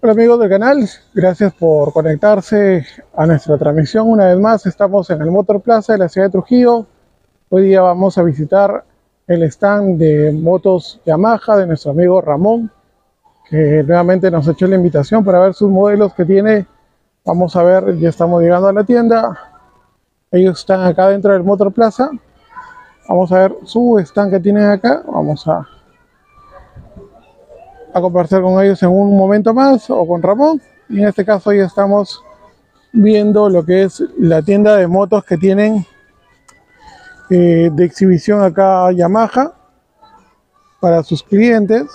Hola amigos del canal, gracias por conectarse a nuestra transmisión una vez más. Estamos en el Motor Plaza de la ciudad de Trujillo. Hoy día vamos a visitar el stand de motos Yamaha de nuestro amigo Ramón, que nuevamente nos echó la invitación para ver sus modelos que tiene. Vamos a ver, ya estamos llegando a la tienda. Ellos están acá dentro del Motor Plaza. Vamos a ver su stand que tienen acá. Vamos a a conversar con ellos en un momento más o con Ramón. Y en este caso hoy estamos viendo lo que es la tienda de motos que tienen eh, de exhibición acá Yamaha para sus clientes.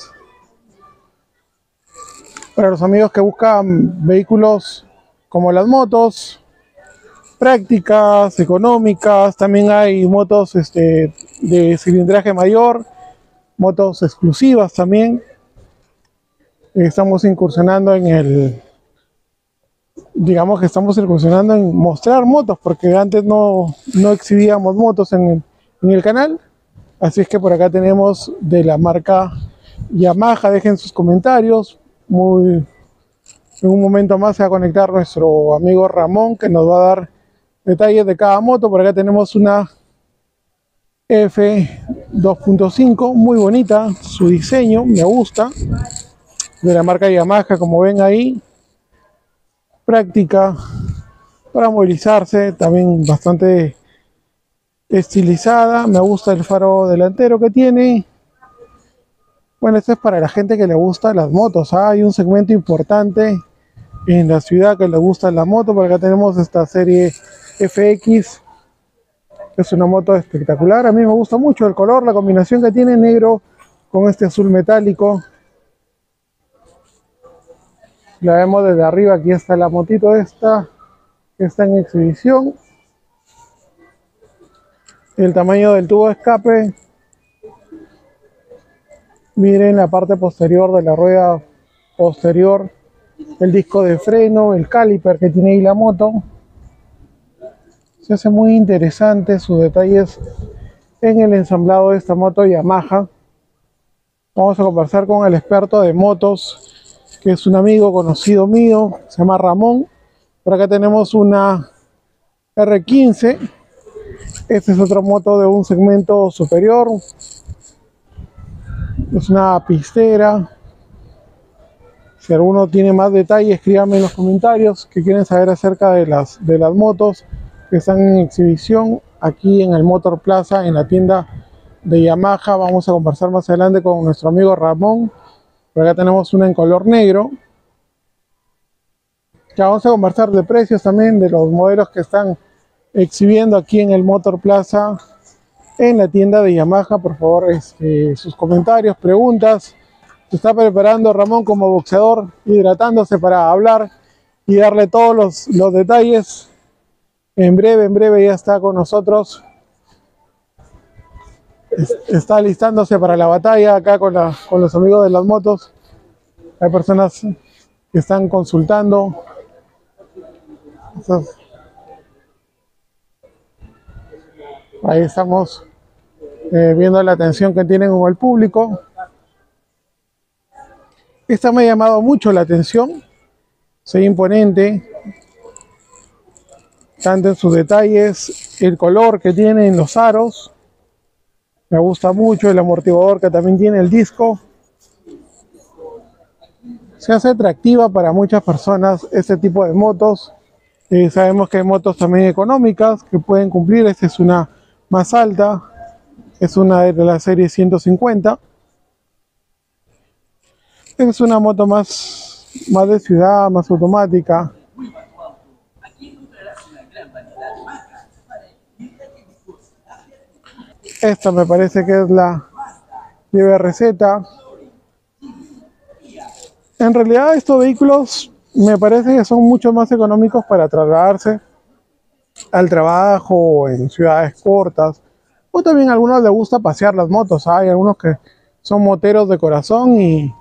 Para los amigos que buscan vehículos como las motos, prácticas, económicas, también hay motos este, de cilindraje mayor, motos exclusivas también estamos incursionando en el, digamos que estamos incursionando en mostrar motos, porque antes no, no exhibíamos motos en el, en el canal. Así es que por acá tenemos de la marca Yamaha, dejen sus comentarios. Muy, en un momento más se va a conectar nuestro amigo Ramón, que nos va a dar detalles de cada moto. Por acá tenemos una F2.5, muy bonita, su diseño, me gusta de la marca Yamaha, como ven ahí. Práctica para movilizarse, también bastante estilizada. Me gusta el faro delantero que tiene. Bueno, esto es para la gente que le gusta las motos. ¿ah? Hay un segmento importante en la ciudad que le gusta la moto. Por acá tenemos esta serie FX. Es una moto espectacular. A mí me gusta mucho el color, la combinación que tiene negro con este azul metálico. La vemos desde arriba, aquí está la motito esta, que está en exhibición. El tamaño del tubo de escape. Miren la parte posterior de la rueda posterior. El disco de freno, el caliper que tiene ahí la moto. Se hace muy interesante sus detalles en el ensamblado de esta moto Yamaha. Vamos a conversar con el experto de motos que es un amigo conocido mío, se llama Ramón. Por acá tenemos una R15. Esta es otra moto de un segmento superior. Es una pistera. Si alguno tiene más detalles, escríbanme en los comentarios que quieren saber acerca de las, de las motos que están en exhibición aquí en el Motor Plaza, en la tienda de Yamaha. Vamos a conversar más adelante con nuestro amigo Ramón por acá tenemos una en color negro. Ya vamos a conversar de precios también de los modelos que están exhibiendo aquí en el Motor Plaza en la tienda de Yamaha. Por favor, este, sus comentarios, preguntas. Se está preparando Ramón como boxeador, hidratándose para hablar y darle todos los, los detalles. En breve, en breve ya está con nosotros está listándose para la batalla acá con, con los amigos de las motos. Hay personas que están consultando. ahí estamos eh, viendo la atención que tienen con el público. Esta me ha llamado mucho la atención. Soy imponente. Tanto en sus detalles, el color que tienen los aros me gusta mucho el amortiguador que también tiene el disco. Se hace atractiva para muchas personas este tipo de motos. Eh, sabemos que hay motos también económicas que pueden cumplir. Esta es una más alta. Es una de la serie 150. Es una moto más, más de ciudad, más automática. Esta me parece que es la receta. En realidad estos vehículos me parece que son mucho más económicos para trasladarse al trabajo en ciudades cortas. O también a algunos les gusta pasear las motos. Hay algunos que son moteros de corazón y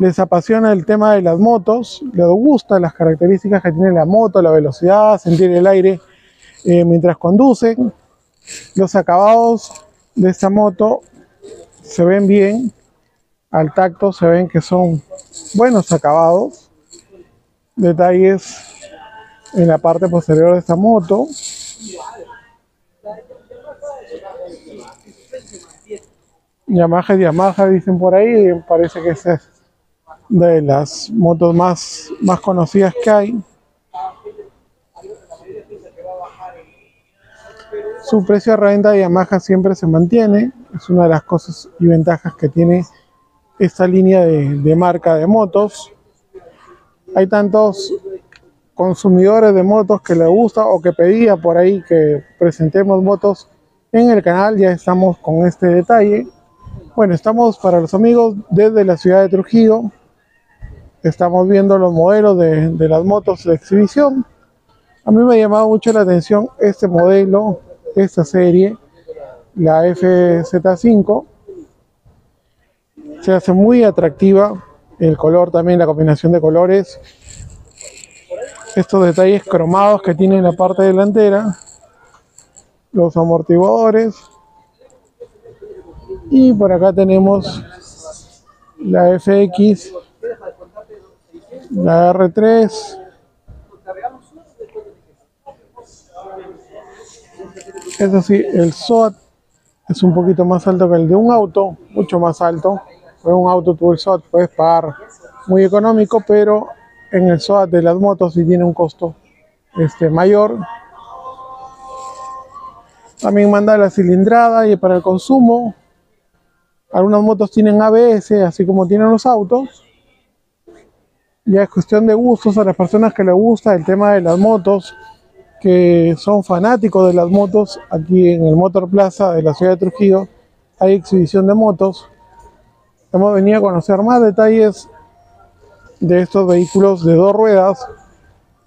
les apasiona el tema de las motos. Les gusta las características que tiene la moto, la velocidad, sentir el aire eh, mientras conducen, los acabados de esta moto se ven bien al tacto se ven que son buenos acabados detalles en la parte posterior de esta moto. Yamaha Yamaha, dicen por ahí, parece que es de las motos más, más conocidas que hay. Su precio de reventa de Yamaha siempre se mantiene, es una de las cosas y ventajas que tiene esta línea de, marca de motos. Hay tantos consumidores de motos que les gusta o que pedía por ahí que presentemos motos en el canal, ya estamos con este detalle. Bueno, estamos para los amigos desde la ciudad de Trujillo. Estamos viendo los modelos de, de las motos de exhibición. A mí me ha llamado mucho la atención este modelo, esta serie, la FZ5 se hace muy atractiva. El color también, la combinación de colores. Estos detalles cromados que tiene en la parte delantera. Los amortiguadores. Y por acá tenemos la FX, la R3. Eso sí, el SOAT es un poquito más alto que el de un auto, mucho más alto un auto el SOAT puedes pagar muy económico, pero en el SOAT de las motos sí tiene un costo este, mayor. También manda la cilindrada y para el consumo. Algunas motos tienen ABS, así como tienen los autos. Ya es cuestión de gustos a las personas que les gusta el tema de las motos, que son fanáticos de las motos. Aquí en el Motor Plaza de la ciudad de Trujillo hay exhibición de motos hemos venido a conocer más detalles de estos vehículos de dos ruedas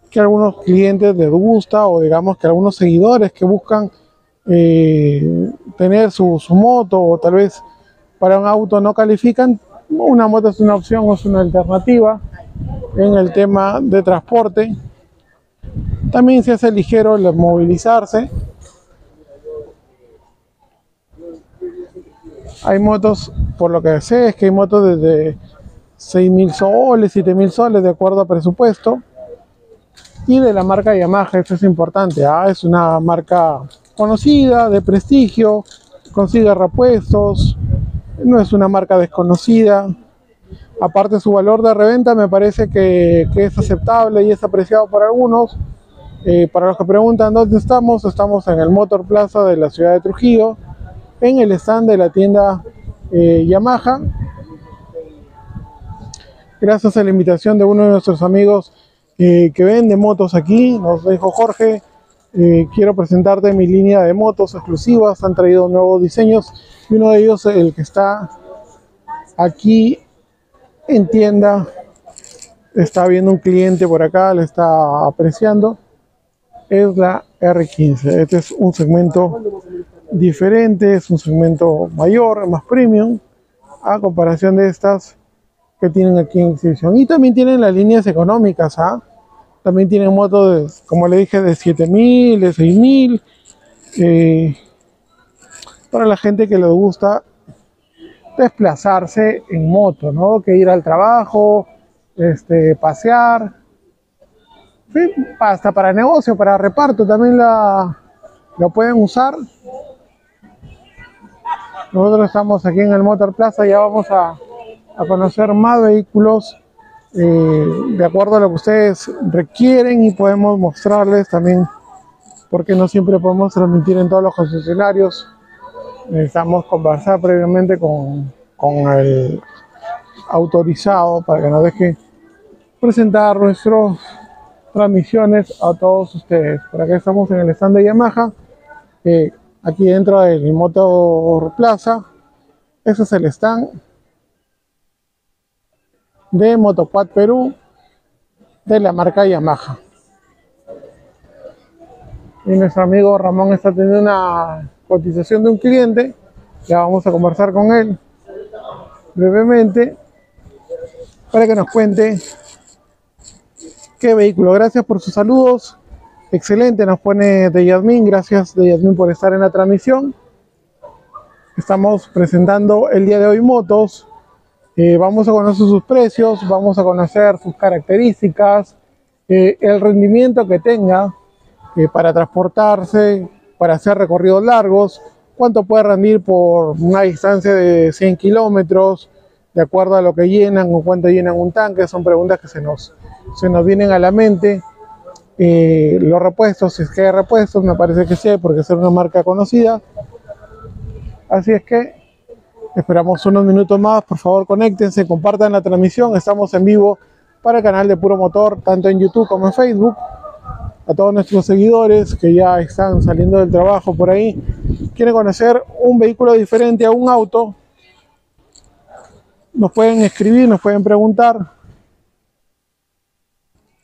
que algunos clientes les gusta o digamos que algunos seguidores que buscan eh, tener su, moto o tal vez para un auto no califican, una moto es una opción es una alternativa en el tema de transporte. También se hace ligero el movilizarse Hay motos, por lo que sé, es que hay motos desde 6.000 soles, 7.000 soles, de acuerdo a presupuesto. Y de la marca Yamaha, eso es importante. ¿ah? Es una marca conocida, de prestigio, consigue repuestos, no es una marca desconocida. Aparte su valor de reventa me parece que, es aceptable y es apreciado por algunos. Eh, para los que preguntan dónde estamos, estamos en el Motor Plaza de la ciudad de Trujillo en el stand de la tienda eh, Yamaha. Gracias a la invitación de uno de nuestros amigos eh, que vende motos aquí, nos dijo Jorge, quiero presentarte mi línea de motos exclusivas, han traído nuevos diseños y uno de ellos, el que está aquí en tienda, está viendo un cliente por acá, le está apreciando, es la R15. Este es un segmento diferente, es un segmento mayor, más premium, a comparación de estas que tienen aquí en exhibición. Y también tienen las líneas económicas, ¿ah? También tienen motos, como le dije, de 7000, de 6000. Eh, para la gente que le gusta desplazarse en moto, ¿no? Que ir al trabajo, este, pasear. Hasta para negocio, para reparto también la, pueden usar. Nosotros estamos aquí en el Motor Plaza, ya vamos a, conocer más vehículos eh, de acuerdo a lo que ustedes requieren y podemos mostrarles también, porque no siempre podemos transmitir en todos los concesionarios. Necesitamos conversar previamente con, el autorizado para que nos deje presentar nuestras transmisiones a todos ustedes. Por acá estamos en el stand de Yamaha aquí dentro del Motor Plaza. Ese es el stand de Motoquad Perú de la marca Yamaha. Y nuestro amigo Ramón está teniendo una cotización de un cliente. Ya vamos a conversar con él brevemente para que nos cuente qué vehículo. Gracias por sus saludos. Excelente, nos pone de Yasmin. Gracias de Yasmin por estar en la transmisión. Estamos presentando el día de hoy motos. Eh, vamos a conocer sus precios, vamos a conocer sus características, eh, el rendimiento que tenga eh, para transportarse, para hacer recorridos largos, cuánto puede rendir por una distancia de 100 kilómetros, de acuerdo a lo que llenan o cuánto llenan un tanque, son preguntas que se nos, se nos vienen a la mente. Eh, los repuestos, si es que hay repuestos, me parece que sí, porque es una marca conocida. Así es que esperamos unos minutos más, por favor conéctense, compartan la transmisión, estamos en vivo para el canal de Puro Motor, tanto en YouTube como en Facebook. A todos nuestros seguidores que ya están saliendo del trabajo por ahí, quieren conocer un vehículo diferente a un auto, nos pueden escribir, nos pueden preguntar.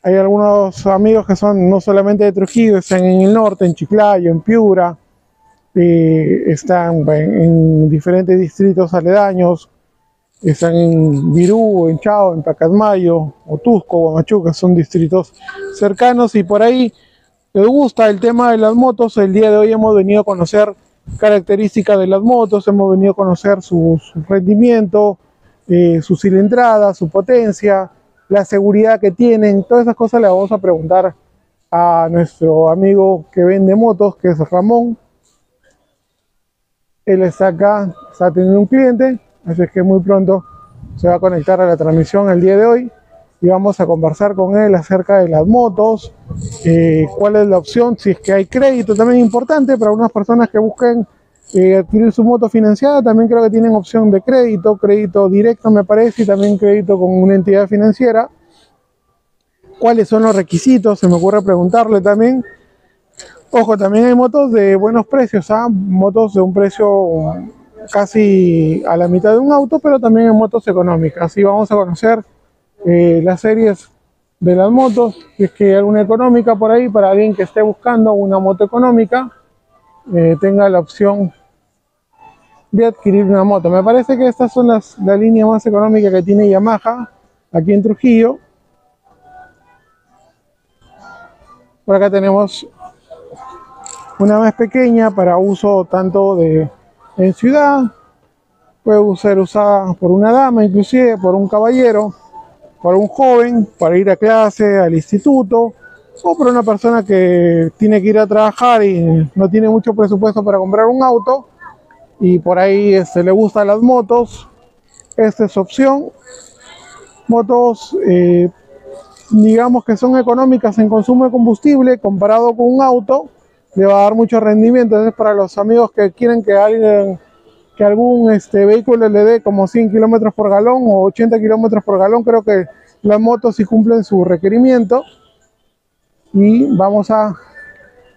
Hay algunos amigos que son no solamente de Trujillo, están en el norte, en Chiclayo, en Piura, están en, diferentes distritos aledaños, están en Virú, en Chao, en Pacasmayo, Otusco, Guamachuca, son distritos cercanos y por ahí les gusta el tema de las motos. El día de hoy hemos venido a conocer características de las motos, hemos venido a conocer su, su rendimiento, eh, su cilindrada, su potencia, la seguridad que tienen, todas esas cosas le vamos a preguntar a nuestro amigo que vende motos, que es Ramón. Él está acá, está teniendo un cliente, así que muy pronto se va a conectar a la transmisión el día de hoy y vamos a conversar con él acerca de las motos, eh, cuál es la opción, si es que hay crédito, también importante para unas personas que busquen adquirir su moto financiada, también creo que tienen opción de crédito, crédito directo me parece, y también crédito con una entidad financiera. ¿Cuáles son los requisitos? Se me ocurre preguntarle también. Ojo, también hay motos de buenos precios, ¿ah? motos de un precio casi a la mitad de un auto, pero también hay motos económicas. Así vamos a conocer eh, las series de las motos, si es que hay alguna económica por ahí para alguien que esté buscando una moto económica, eh, tenga la opción de adquirir una moto. Me parece que estas son las, la línea más económica que tiene Yamaha aquí en Trujillo. Por acá tenemos una más pequeña para uso tanto de en ciudad, puede ser usada por una dama, inclusive por un caballero, por un joven, para ir a clase, al instituto, o por una persona que tiene que ir a trabajar y no tiene mucho presupuesto para comprar un auto, y por ahí este, le gustan las motos, esta es opción. Motos, eh, digamos que son económicas en consumo de combustible comparado con un auto, le va a dar mucho rendimiento. Entonces, para los amigos que quieren que alguien que algún este, vehículo le dé como 100 kilómetros por galón o 80 kilómetros por galón, creo que las motos sí cumplen su requerimiento. Y vamos a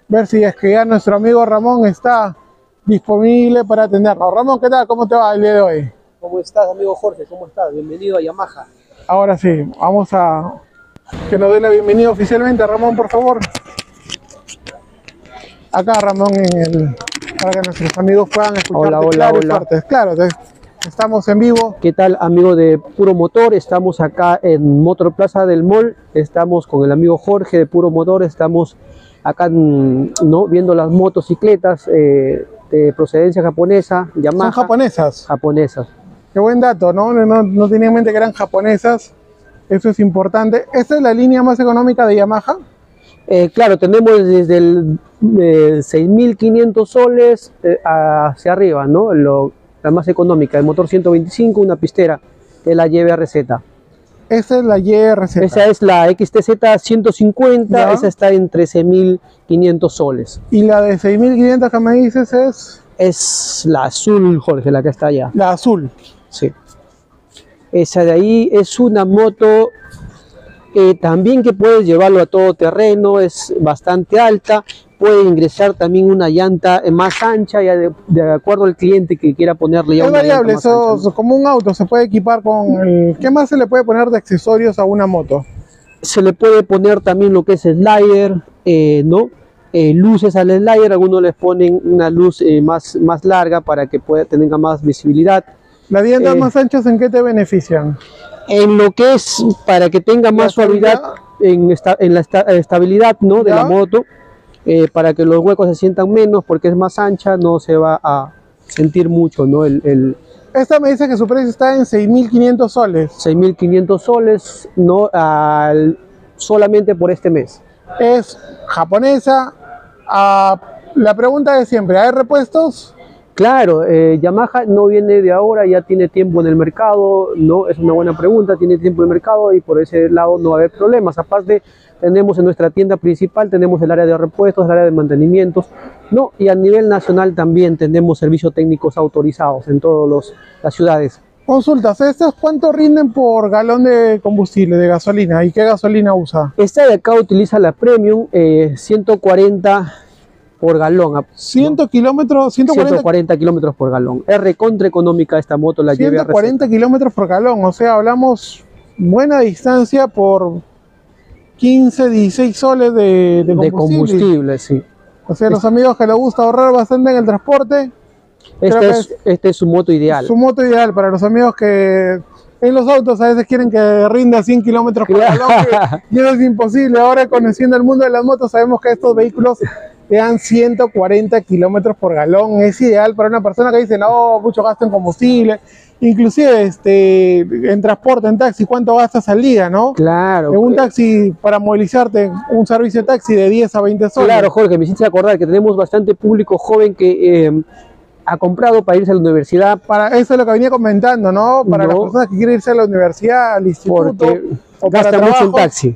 ver si es que ya nuestro amigo Ramón está disponible para atendernos. Ramón, ¿qué tal? ¿Cómo te va el día de hoy? ¿Cómo estás, amigo Jorge? ¿Cómo estás? Bienvenido a Yamaha. Ahora sí, vamos a que nos dé la bienvenida oficialmente. Ramón, por favor. Acá, Ramón, en el, para que nuestros amigos puedan escuchar Hola, hola, claro y hola. fuerte. Claro, te- estamos en vivo. ¿Qué tal, amigo de Puro Motor? Estamos acá en Motor Plaza del Mall. Estamos con el amigo Jorge de Puro Motor. Estamos acá mm, ¿no? viendo las motocicletas eh, de procedencia japonesa, Yamaha. Son japonesas. japonesas. Qué buen dato, ¿no? No, no tenía en mente que eran japonesas. Eso es importante. ¿Esta es la línea más económica de Yamaha? Eh, claro, tenemos desde el eh, 6.500 soles eh, hacia arriba, ¿no? Lo- la más económica, el motor 125, una pistera, es la YBRZ. Esta es la YRZ. Esa es la XTZ 150, Ya. esa está en 13.500 soles. Y la de 6.500 que me dices es Es la azul, Jorge, la que está allá. la azul. Sí. Esa de ahí es una moto eh, también que puedes llevarlo a todo terreno, es bastante alta, puede ingresar también una llanta más ancha, ya de, de acuerdo al cliente que quiera ponerle ya Es variable, eso, ancha, como un auto, se puede equipar con el... ¿Qué más se le puede poner de accesorios a una moto? se le puede poner también lo que es slider, eh, ¿no? Eh, luces al slider, algunos les ponen una luz eh, más, más larga para que pueda, tenga más visibilidad. ¿Las llantas más anchas en qué te benefician? En lo que es para que tenga más suavidad en, esta- en la esta- estabilidad ¿no? de Ya. la moto, eh, para que los huecos se sientan menos, porque es más ancha, no se va a sentir mucho, ¿no? El, el Esta me dice que su precio está en 6.500 soles. 6.500 soles, ¿no? Al solamente por este mes. Es japonesa. Ah, la pregunta es siempre, ¿hay repuestos? Claro, eh, Yamaha no viene de ahora, ya tiene tiempo en el mercado, no es una buena pregunta, tiene tiempo en el mercado y por ese lado no va a haber problemas. Aparte, tenemos en nuestra tienda principal, tenemos el área de repuestos, el área de mantenimientos, no, y a nivel nacional también tenemos servicios técnicos autorizados en todas las ciudades. Consultas, ¿estas cuánto rinden por galón de combustible, de gasolina? ¿Y qué gasolina usa? Esta de acá utiliza la Premium eh, 140 por galón. 100 kilómetros, 140, 140 kilómetros por galón. Es recontra económica esta moto, la lleve a 140 kilómetros por galón, o sea, hablamos buena distancia por 15, 16 soles de, de de combustible. combustible, sí. O sea, los amigos que les gusta ahorrar bastante en el transporte, que es, es su moto ideal. su moto ideal para los amigos que en los autos a veces quieren que rinda 100 kilómetros por galón, y eso es imposible. Ahora conociendo el mundo de las motos sabemos que estos vehículos te dan 140 kilómetros por galón. Es ideal para una persona que dice, no, mucho gasto en combustible. Inclusive este, en transporte, en taxi, ¿cuánto gastas al día, no? Claro. En un taxi, para movilizarte, un servicio de taxi de 10 a 20 soles. Claro, Jorge, me hiciste acordar que tenemos bastante público joven que eh, ha comprado para irse a la universidad Para eso es lo que venía comentando, ¿no? Para No. las personas que quieren irse a la universidad, al instituto, porque o para gasta mucho en taxi.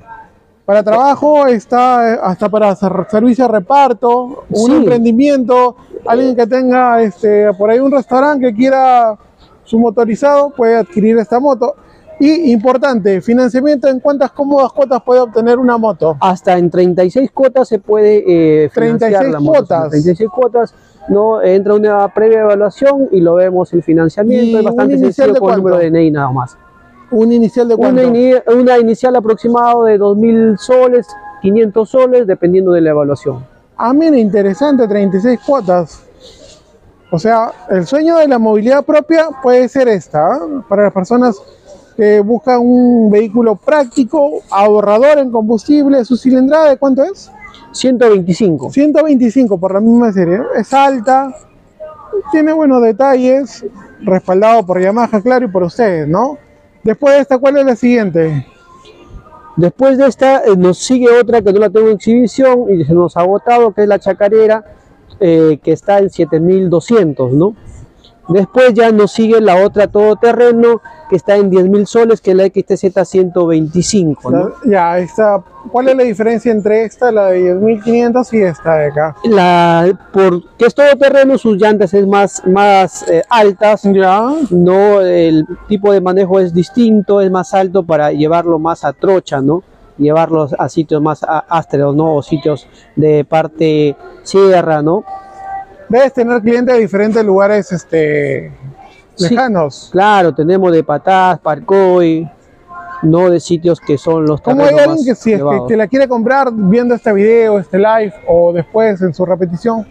Para trabajo está hasta para servicio de reparto, un Sí. emprendimiento, alguien que tenga este, por ahí un restaurante que quiera su motorizado puede adquirir esta moto. Y importante, financiamiento en cuántas cómodas cuotas puede obtener una moto. Hasta en 36 cuotas se puede eh, financiar 36 la moto. cuotas. 36 cuotas, no entra una previa evaluación y lo vemos el financiamiento. ¿Y Es bastante sencillo con el número de? DNI nada más. Un inicial de cuánto. Una, ini- una inicial aproximado de 2.000 soles, 500 soles, dependiendo de la evaluación. Ah, mira, interesante, 36 cuotas. O sea, el sueño de la movilidad propia puede ser esta, ¿ah? para las personas que buscan un vehículo práctico, ahorrador en combustible, su cilindrada de cuánto es? 125. 125 por la misma serie, es alta, tiene buenos detalles, respaldado por Yamaha, claro, y por ustedes, ¿no? Después de esta, ¿cuál es la siguiente? Después de esta eh, nos sigue otra que no la tengo en exhibición y se nos ha agotado, que es la chacarera, eh, que está en 7200, ¿no? Después ya nos sigue la otra todoterreno, que está en 10.000 soles, que es la XTZ 125, ¿no? Ya, esta, ¿cuál es la diferencia entre esta, la de 10.500 y esta de acá? La, porque es todoterreno, sus llantas es más, más eh, altas, Ya, no el tipo de manejo es distinto, es más alto para llevarlo más a trocha, ¿no? Llevarlos a sitios más á- ásteros, ¿no? O sitios de parte sierra, ¿no? debes tener clientes de diferentes lugares este, Sí. lejanos. Claro, tenemos de Patás, Parcoy, no de sitios que son los Como hay alguien que si es que la quiere comprar viendo este video, este live o después en su repetición,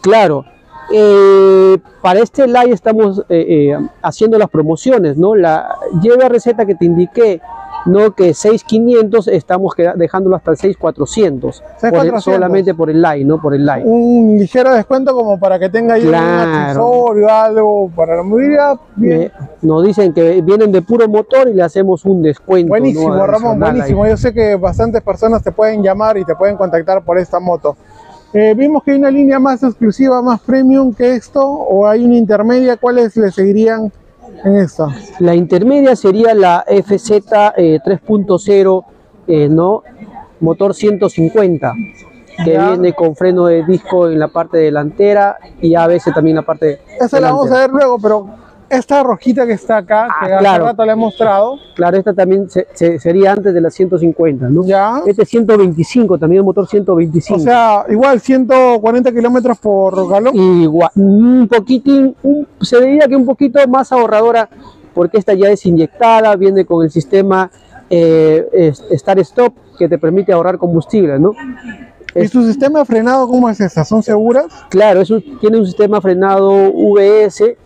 Claro. Eh, para este live estamos eh, eh, haciendo las promociones, ¿no? La lleva receta que te indiqué, no que 6500 estamos dejándolo hasta el 6400, por el- 6400. solamente por el live, ¿no? Por el live. un ligero descuento como para que tenga ahí un Claro. accesorio, algo para la movilidad. Bien. Nos dicen que vienen de puro motor y le hacemos un descuento. ¿no? Buenísimo, Ramón, ahí. buenísimo. Yo sé que bastantes personas te pueden llamar y te pueden contactar por esta moto. Eh, vimos que hay una línea más exclusiva, más premium que esto, o hay una intermedia. ¿Cuáles le seguirían en esta? La intermedia sería la FZ eh, 3.0, eh, ¿no? Motor 150, que Ya. viene con freno de disco en la parte delantera y a veces también en la parte Esa la vamos a ver luego, pero esta rojita que está acá, Ah, que hace claro. rato le he mostrado, Claro, esta también se- se- sería antes de la 150, ¿no? ya. Este 125, también un motor 125. O sea, igual 140 kilómetros por galón. Igual, un poquitín, un- se diría que un poquito más ahorradora, porque esta ya es inyectada, viene con el sistema eh, es- Start Stop, que te permite ahorrar combustible, ¿no? ¿Y su sistema de frenado cómo es esta? ¿Son seguras? Claro, eso tiene un sistema frenado VS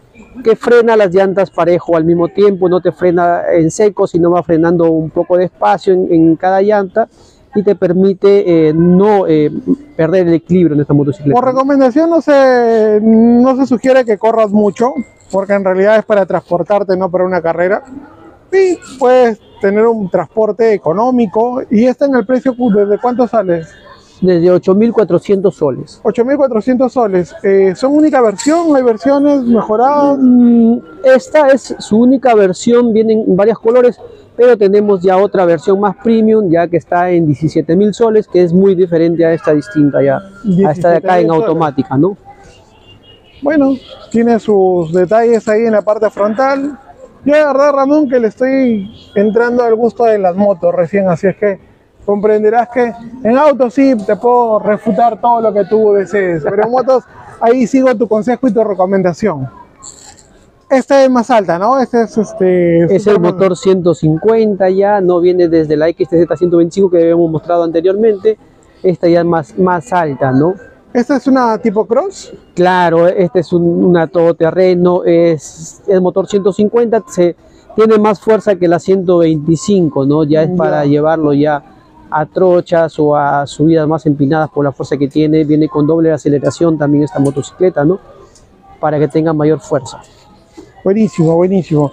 que frena las llantas parejo al mismo tiempo, no te frena en seco, sino va frenando un poco de espacio en, cada llanta y te permite eh, no eh, perder el equilibrio en esta motocicleta. Por recomendación no se, no se sugiere que corras mucho, porque en realidad es para transportarte, no para una carrera. Sí, puedes tener un transporte económico. ¿Y esta en el precio desde cuánto sale? Desde 8.400 soles. 8.400 soles. Eh, ¿Son única versión? ¿Hay versiones mejoradas? Mm, esta es su única versión, vienen en varios colores, pero tenemos ya otra versión más premium, ya que está en 17.000 soles, que es muy diferente a esta distinta ya, a esta de acá en 17.000 soles. automática, ¿no? Bueno, tiene sus detalles ahí en la parte frontal. Yo de verdad, Ramón, que le estoy entrando al gusto de las motos recién, así es que comprenderás que en autos sí te puedo refutar todo lo que tú desees, pero en motos ahí sigo tu consejo y tu recomendación. Esta es más alta, ¿no? Este es este. Es el motor 150 ya, no viene desde la XTZ 125 que habíamos mostrado anteriormente, esta ya es más, más alta, ¿no? Esta es una tipo cross. Claro, este es un, una todoterreno, es el motor 150, se, tiene más fuerza que la 125, ¿no? Ya es para Ya. llevarlo ya a trochas o a subidas más empinadas por la fuerza que tiene, viene con doble aceleración también esta motocicleta, ¿no? Para que tenga mayor fuerza. Buenísimo, buenísimo.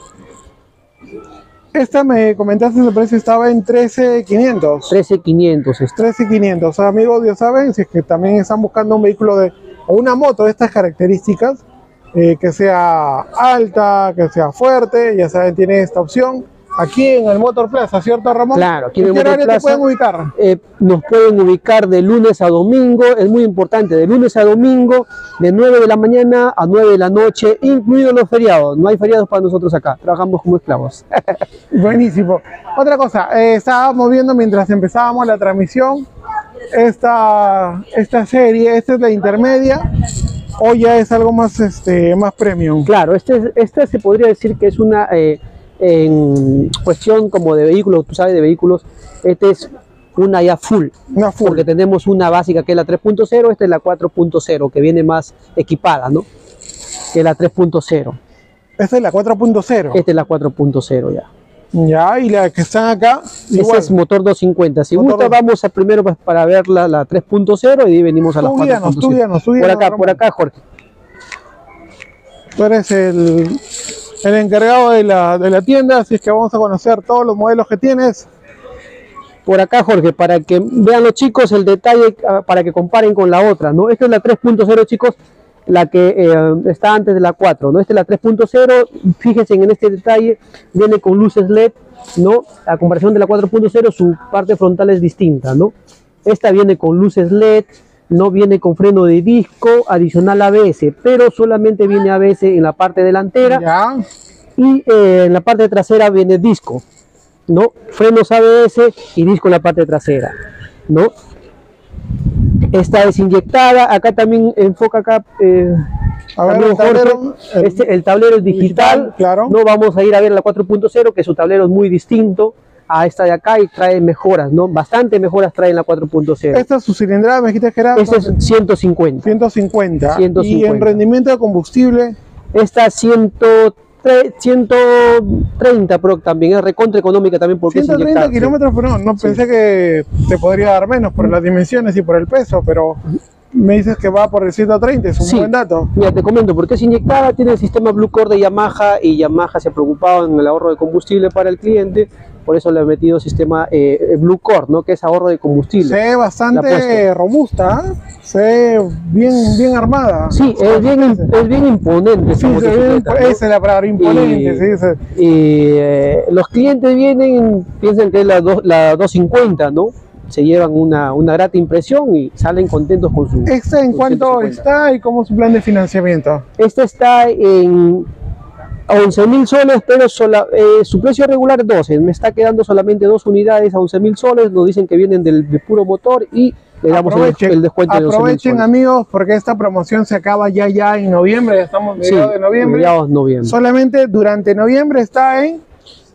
Esta me comentaste el precio estaba en 13,500. 13500 este. 13,500. Amigos, ya saben, si es que también están buscando un vehículo de o una moto de estas características, eh, que sea alta, que sea fuerte, ya saben, tienen esta opción aquí en el Motor Plaza, ¿cierto, Ramón? Claro, aquí en el Motor te Plaza. pueden ubicar? Eh, nos pueden ubicar de lunes a domingo, es muy importante, de lunes a domingo, de 9 de la mañana a 9 de la noche, incluidos los feriados. No hay feriados para nosotros acá, trabajamos como esclavos. Buenísimo. Otra cosa, eh, estábamos viendo mientras empezábamos la transmisión esta, esta serie, esta es la intermedia o ya es algo más, este, más premium. Claro, este, es- este se podría decir que es una, eh, en cuestión como de vehículos, tú sabes, de vehículos, este es una ya full, Una full. porque tenemos una básica que es la 3.0, esta es la 4.0, que viene más equipada, ¿no? Que la 3.0. Esta es la 4.0. Esta es la 4.0 ya. Ya, y la que están acá, Ese igual. es motor 250. Si Motor gusta, vamos a primero pues, para ver la, la 3.0 y venimos a la Tú guíanos, tú 4.0. guíanos, tú Por acá, por acá, Jorge. Tú eres el, el encargado de la, de la tienda, así es que vamos a conocer todos los modelos que tienes. Por acá, Jorge, para que vean los chicos el detalle, ah, para que comparen con la otra, ¿no? Esta es la 3.0, chicos, la que eh, está antes de la 4, ¿no? Esta es la 3.0, fíjense en este detalle, viene con luces LED, ¿no? A comparación de la 4.0, su parte frontal es distinta, ¿no? Esta viene con luces LED, no viene con freno de disco adicional ABS, pero solamente viene ABS en la parte delantera Ya, y eh, en la parte trasera viene disco, ¿no? Frenos ABS y disco en la parte trasera, ¿no? Esta es inyectada, acá también enfoca acá, eh, a ver, el tablero, el- este, el tablero es digital, digital, claro. no vamos a ir a ver la 4.0, que su tablero es muy distinto a esta de acá y trae mejoras, ¿no? Bastante mejoras trae en la 4.0. esta es su cilindrada, me dijiste que era Este es 150. 150. Y 150. en rendimiento de combustible, Esta 103, 130 Pro también, es recontra económica también porque es 130 inyectada, sí. kilómetros por hora. No Sí. pensé que te podría dar menos por las dimensiones y por el peso, pero me dices que va por el 130, es un Sí. buen dato. Mira, te comento, porque es inyectada, tiene el sistema Blue Core de Yamaha y Yamaha se ha preocupado en el ahorro de combustible para el cliente, por eso le ha metido sistema eh, Blue Core, ¿no? que es ahorro de Se combustible. ve La bastante robusta, ¿eh? se ve bien, bien armada. Sí, es bien, es bien imponente Sí, se ve esa es la palabra imponente. Y- sí, se- Y eh, los clientes vienen, piensan que es la, dos- la 250, ¿no? Se llevan una, una grata impresión y salen contentos con su... ¿Esta en cuánto 150. está y cómo es su plan de financiamiento? Este está en 11 mil soles, pero sola- eh, su precio regular es 12. Me está quedando solamente dos unidades a 11 mil soles. Nos dicen que vienen del, de puro motor y le damos el, Aprovechen, el descuento de 11 mil aprovechen soles. amigos, porque esta promoción se acaba ya ya en noviembre, ya estamos en Sí, mediados de noviembre. noviembre. Solamente durante noviembre está en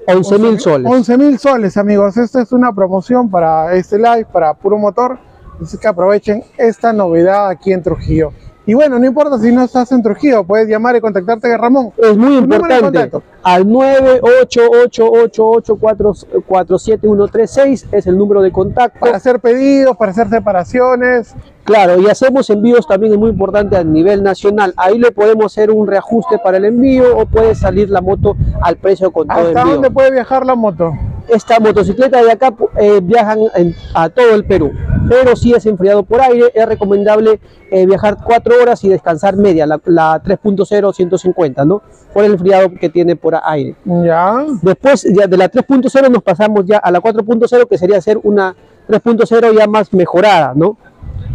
11 mil soles. 11 mil soles, amigos. Esta es una promoción para este live, para Puro Motor. Así que aprovechen esta novedad aquí en Trujillo. Y bueno, no importa si no estás en Trujillo, puedes llamar y contactarte con Ramón. Es muy importante. Al 98888474136 es el número de contacto. Para hacer pedidos, para hacer separaciones. Claro, y hacemos envíos también es muy importante a nivel nacional. Ahí le podemos hacer un reajuste para el envío o puede salir la moto al precio con todo ¿Hasta envío. dónde puede viajar la moto? Esta motocicleta de acá eh, viajan en- a todo el Perú, pero si es enfriado por aire, es recomendable eh, viajar 4 horas y descansar media, la, la 3.0 150, ¿no? Por el enfriado que tiene por aire. Ya. Después ya de la 3.0 nos pasamos ya a la 4.0 que sería hacer una 3.0 ya más mejorada, ¿no?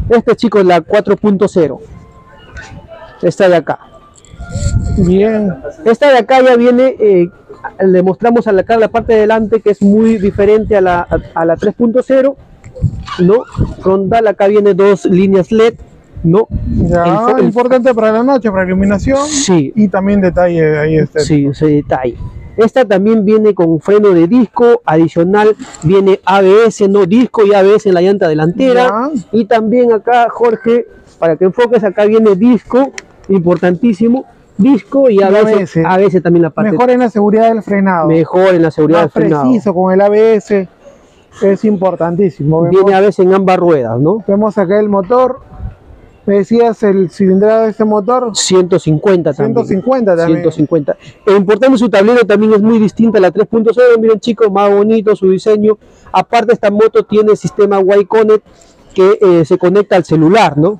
Este chico es la 4.0. Esta de acá. Bien. Esta de acá ya viene, eh, le mostramos a la, acá la parte de delante que es muy diferente a la, a, a la 3.0, ¿no? Frontal, acá viene dos líneas LED, ¿no? Ya. El el- Importante para la noche, para iluminación. Sí, Y también detalle ahí este. Sí, ese detalle. Esta también viene con freno de disco, adicional viene ABS, no disco y ABS en la llanta delantera. Ya. Y también acá, Jorge, para que enfoques, acá viene disco, importantísimo, disco y ABS, ABS. ABS también la parte Mejor en la seguridad del frenado. mejor en la seguridad Más del frenado. preciso con el ABS. Es importantísimo. Vemos, Viene ABS en ambas ruedas, ¿no? vemos acá el motor. Me decías el cilindrada de este motor. 150 también. 150 también. 150. E importante su tablero también es muy distinta a la 3.0. Miren chicos, más bonito su diseño. Aparte esta moto tiene sistema Y-Connect que eh, se conecta al celular, ¿no?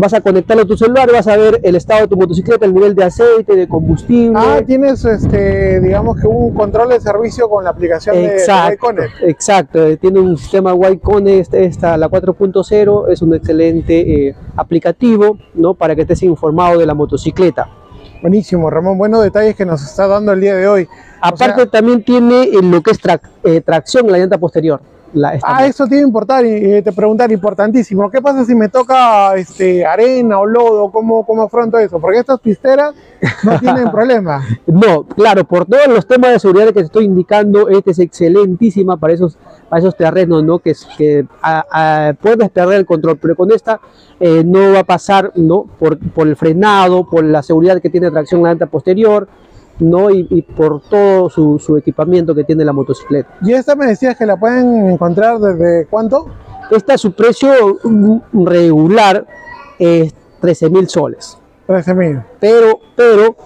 Vas a conectarlo a tu celular, vas a ver el estado de tu motocicleta, el nivel de aceite, de combustible. Ah, tienes este, digamos que un control de servicio con la aplicación de- de Exacto, Connect. exacto, eh, tiene un sistema Y-Connect, esta, la 4.0, es un excelente eh, aplicativo, ¿no? Para que estés informado de la motocicleta. Buenísimo, Ramón. Buenos detalles que nos está dando el día de hoy. Aparte sea- también tiene eh, lo que es trac- eh, tracción en la llanta posterior. La, Ah, eso iba a importar y eh, te preguntar, importantísimo. ¿Qué pasa si me toca este, arena o lodo? ¿Cómo, ¿Cómo afronto eso? Porque estas pisteras no tienen problema. No, claro, por todos los temas de seguridad que te estoy indicando, esta es excelentísima para esos, para esos terrenos, ¿no? Que, es- que a- a- puedes perder el control, pero con esta eh, no va a pasar, ¿no? Por, por el frenado, por la seguridad que tiene tracción la llanta posterior, ¿no? Y, y por todo su, su equipamiento que tiene la motocicleta. Y esta me decías que la pueden encontrar desde cuánto? Esta, su precio regular es 13 mil soles. 13 mil. pero, pero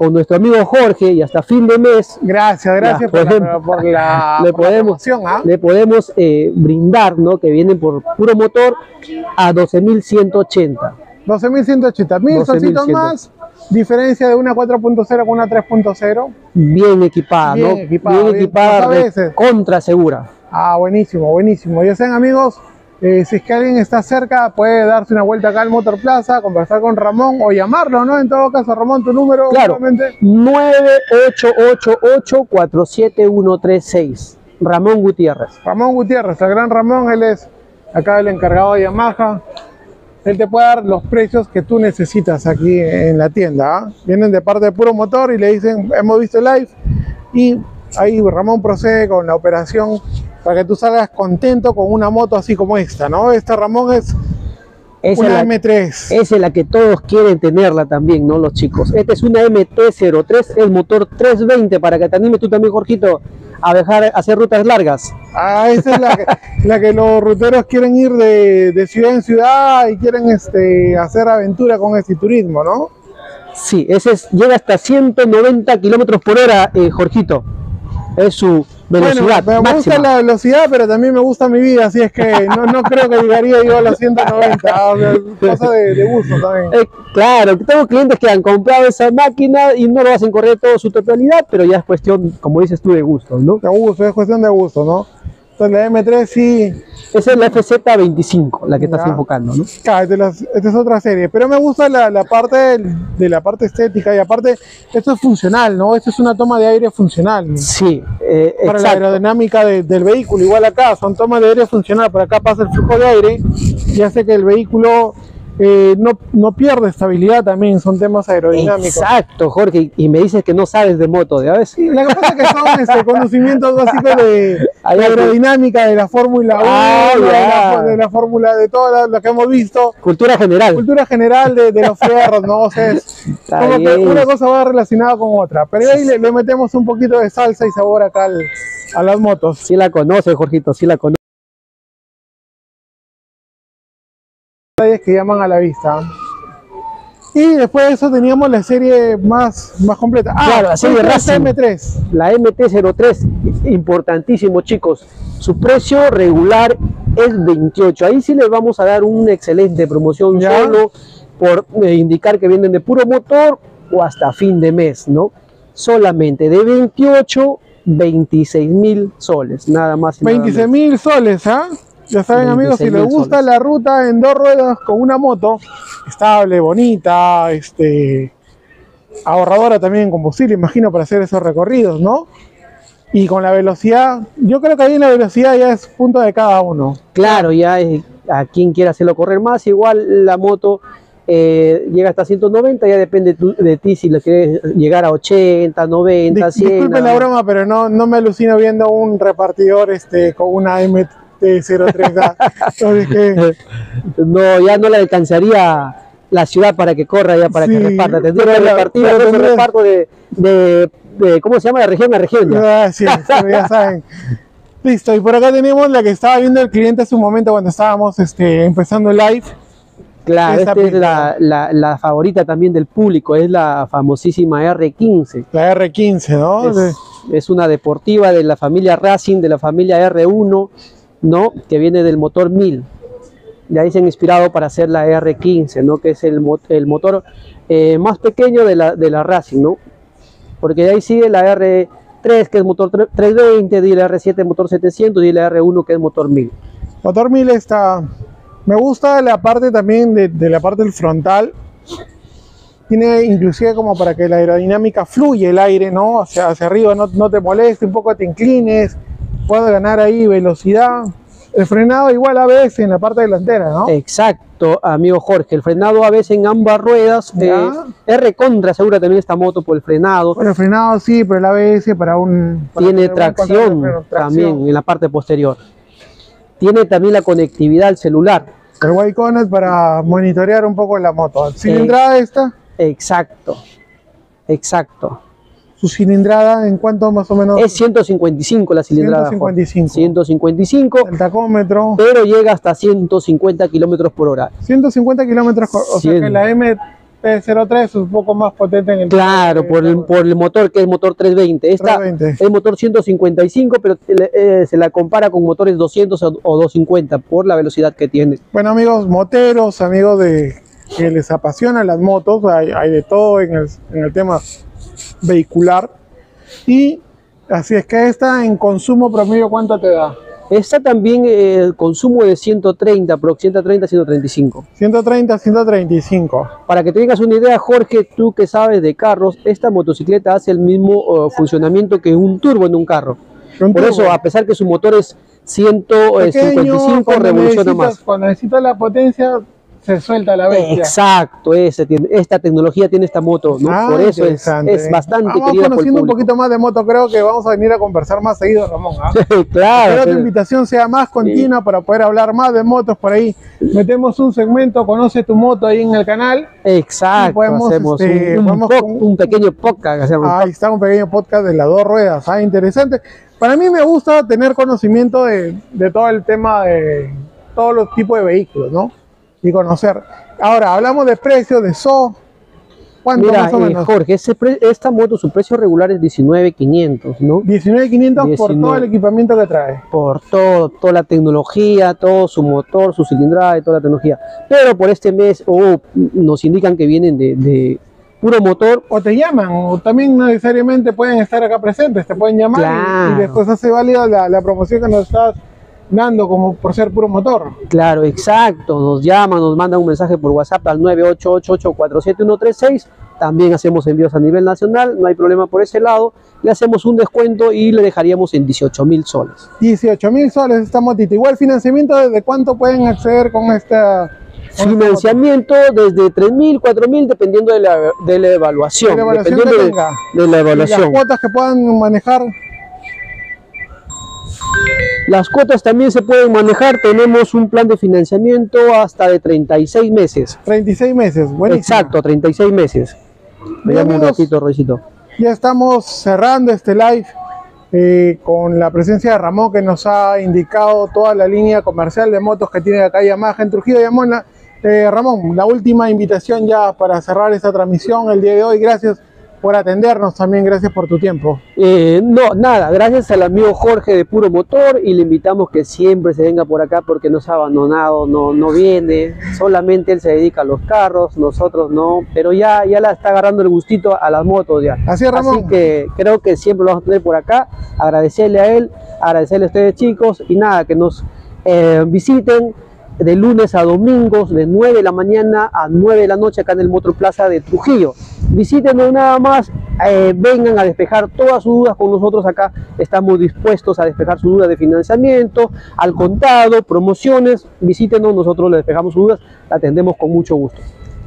con nuestro amigo Jorge y hasta fin de mes Gracias, gracias por, por la, por la, le por podemos, ¿ah? le podemos eh, brindar, ¿no? Que vienen por puro motor a 12.180. 12.180. Mil 12.100. solcitos más. Diferencia de una 4.0 con una 3.0. Bien equipada, Bien ¿no? equipada, bien bien, equipada, veces. contra segura. Ah, buenísimo, buenísimo. Ya saben, amigos, eh, si es que alguien está cerca, puede darse una vuelta acá al Motor Plaza, conversar con Ramón o llamarlo, ¿no? En todo caso, Ramón, tu número, Claro. nuevamente. 9888-47136. Ramón Gutiérrez. Ramón Gutiérrez, el gran Ramón, él es acá el encargado de Yamaha. Él te puede dar los precios que tú necesitas aquí en la tienda. ¿ah? Vienen de parte de Puro Motor y le dicen, hemos visto el live. Y ahí Ramón procede con la operación para que tú salgas contento con una moto así como esta, ¿no? Esta Ramón es Esa una es la- M3. Esa es la que todos quieren tenerla también, ¿no? Los chicos. Esta es una MT-03, el motor 320, para que te animes tú también, Jorgito, a dejar hacer rutas largas. Ah, esa es la que, la que los ruteros quieren ir de, de ciudad en ciudad y quieren este, hacer aventura con este turismo, ¿no? Sí, ese es, llega hasta 190 kilómetros por hora, eh, Jorgito. Es su velocidad Bueno, me gusta la velocidad, pero también me gusta mi vida, así es que no, no creo que llegaría yo a los 190. o sea, cosa de, de gusto también. Eh, claro, tengo clientes que han comprado esa máquina y no lo hacen correr toda su totalidad, pero ya es cuestión, como dices tú, de gusto, ¿no? De gusto, es cuestión de gusto, ¿no? Entonces la M3 sí, Esa es la FZ25, la que estás enfocando, ¿no? claro, esta es otra serie, pero me gusta la, la parte de la parte estética y aparte esto es funcional, ¿no? Esto es una toma de aire funcional. Sí, eh, para la aerodinámica de- del vehículo. Igual acá son tomas de aire funcional, por acá pasa el flujo de aire y hace que el vehículo eh, no, no pierde estabilidad también, son temas aerodinámicos. Exacto, Jorge, y me dices que no sabes de moto, ¿ya ves? Sí, la cosa es que son este, conocimientos básicos de, de aerodinámica, de la Fórmula 1, Ah, de, la, Fórmula, de todo lo que hemos visto. Cultura general. Cultura general de, de los fierros, ¿no? O sea, es como que una cosa va relacionada con otra. Pero ahí le, le metemos un poquito de salsa y sabor acá al- a las motos. Sí la conoce, Jorgito, sí la conoce. Detalles que llaman a la vista. Y después de eso teníamos la serie más, más completa. Ah, Claro, la serie Racing. M3. La MT-03, importantísimo chicos, su precio regular es 28. Ahí sí les vamos a dar una excelente promoción Ya. solo por eh, indicar que vienen de puro motor o hasta fin de mes, ¿no? Solamente de 28, 26 mil soles, nada más. y nada 26 menos. mil soles, ¿ah? Ya saben amigos, si 26.000 les gusta soles. la ruta en dos ruedas con una moto, estable, bonita, este, ahorradora también en combustible, imagino, para hacer esos recorridos, ¿no? Y con la velocidad, yo creo que ahí la velocidad ya es punto de cada uno. Claro, ya es a quien quiera hacerlo correr más, igual la moto eh, llega hasta 190, ya depende tu- de ti si le quieres llegar a 80, 90, Dis- 100. disculpen la broma, pero no, no me alucino viendo un repartidor este, con una MT-03. Entonces, que, No, ya no le alcanzaría la ciudad para que corra, ya para que reparta. Tendría que repartir tendría- reparto de, de, de- ¿cómo se llama? De región a región. ya. Ah, sí, pero ya saben. Listo, y por acá tenemos la que estaba viendo el cliente hace un momento cuando estábamos este, empezando el live. Claro, esta es la- la favorita también del público, es la famosísima R15. La R15, ¿no? Es, es una deportiva de la familia Racing, de la familia R1, ¿no? Que viene del motor 1000. De ahí se han inspirado para hacer la R15, ¿no? Que es el, mo- el motor eh, más pequeño de la, de la Racing, ¿no? Porque de ahí sigue la R3, que es motor tre- 320, y la R7 motor 700, y la R1 que es motor 1000. Motor 1000 está. Me gusta la parte también de, la parte del frontal. Tiene inclusive como para que la aerodinámica fluya el aire, ¿no? Hacia, hacia arriba, no, no te moleste, un poco te inclines, puedes ganar ahí velocidad. El frenado igual a veces en la parte delantera, ¿no? Exacto, amigo Jorge. El frenado a veces en ambas ruedas eh, es recontra segura también esta moto por el frenado. Bueno, el frenado sí, pero el ABS para un... para tiene tracción también en la parte posterior. Tiene también la conectividad al celular. El Wacom es para monitorear un poco la moto. ¿Cilindrada esta? Exacto. Exacto. ¿Su cilindrada en cuánto más o menos? Es 155 la cilindrada. Jorge. 155. 155, El tacómetro. pero llega hasta 150 kilómetros por hora. 150 kilómetros, por- o sea que la MT-03 es un poco más potente en el Claro, por el, por el motor que es motor 320. Esta 320. es motor 155, pero eh, se la compara con motores 200 o o 250 por la velocidad que tiene. Bueno, amigos moteros, amigos de que les apasionan las motos, hay, hay de todo en el, en el tema vehicular. Y así es que esta en consumo promedio, ¿cuánto te da? Esta también eh, el consumo de 130, pero 130, 135. 130, 135. Para que tengas una idea, Jorge, tú que sabes de carros, esta motocicleta hace el mismo eh, funcionamiento que un turbo en un carro. Un Por turbo. eso, a pesar que su motor es Pequeño, 155, cuando revoluciona necesitas- más. Cuando necesitas la potencia, se suelta la bestia. Exacto, ese esta tecnología tiene esta moto, ¿no? Ah, Por eso es, es bastante Vamos querida por el conociendo un poquito más de moto, creo que vamos a venir a conversar más seguido, Ramón. ¿ah? claro, Espero tu pero- invitación sea más continua para poder hablar más de motos por ahí. Metemos un segmento, conoce tu moto ahí en el canal. exacto, y podemos, hacemos este, un, un podemos un pequeño podcast. hacemos. Ahí está un pequeño podcast de las dos ruedas, ah, interesante. Para mí me gusta tener conocimiento de, de todo el tema de todos los tipos de vehículos, ¿no? Y conocer. Ahora, hablamos de precios, de SO. ¿Cuánto Mira, más o eh? Jorge, ese pre- esta moto, su precio regular es 19,500, ¿no? 19.500 por todo 19. el equipamiento que trae. por todo, toda la tecnología, todo su motor, su cilindrada y toda la tecnología. Pero por este mes oh, nos indican que vienen de, de puro motor. o te llaman, o también no necesariamente pueden estar acá presentes, te pueden llamar y- después hace válida la, la promoción que nos estás dando como por ser puro motor. Claro, exacto. Nos llaman, nos mandan un mensaje por WhatsApp al 988847136. También hacemos envíos a nivel nacional, no hay problema por ese lado. Le hacemos un descuento y le dejaríamos en 18 mil soles. 18 mil soles esta motita. Igual financiamiento, ¿desde cuánto pueden acceder con esta Financiamiento desde 3.000, 4.000, dependiendo de la, de la evaluación. De la evaluación dependiendo de, de la Y las evaluación. cuotas que puedan manejar, Las cuotas también se pueden manejar. Tenemos un plan de financiamiento hasta de 36 meses. 36 meses. Buenísimo. Exacto, 36 meses. Me llamo un ratito, Roycito. Ya estamos cerrando este live eh, con la presencia de Ramón que nos ha indicado toda la línea comercial de motos que tiene acá Yamaha en Trujillo. Yamona. Eh, Ramón, la última invitación ya para cerrar esta transmisión el día de hoy. Gracias por atendernos también, gracias por tu tiempo. Eh, no, nada, gracias al amigo Jorge de Puro Motor y le invitamos que siempre se venga por acá porque nos ha abandonado, no, no viene, solamente él se dedica a los carros, nosotros no, pero ya, ya la está agarrando el gustito a las motos ya. Así es, Ramón. Así que creo que siempre lo vamos a tener por acá, agradecerle a él, agradecerle a ustedes chicos y nada, que nos eh, visiten de lunes a domingos, de 9 de la mañana a 9 de la noche acá en el Motor Plaza de Trujillo. Visítenos nada más, eh, vengan a despejar todas sus dudas con nosotros acá. Estamos dispuestos a despejar sus dudas de financiamiento, al contado, promociones. Visítenos, nosotros le despejamos sus dudas, la atendemos con mucho gusto.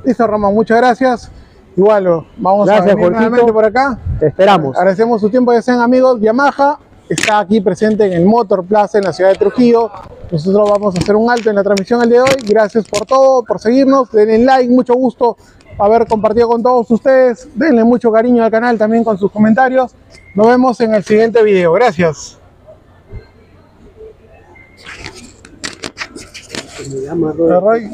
Listo, Ramón, muchas gracias. Igual, vamos Gracias, a venir nuevamente por acá. Te esperamos. Agradecemos su tiempo, ya sean amigos. Yamaha está aquí presente en el Motor Plaza en la ciudad de Trujillo. Nosotros vamos a hacer un alto en la transmisión el día de hoy. Gracias por todo, por seguirnos. Denle like, mucho gusto haber compartido con todos ustedes. Denle mucho cariño al canal también con sus comentarios. Nos vemos en el siguiente video. Gracias. Me llama, Roy.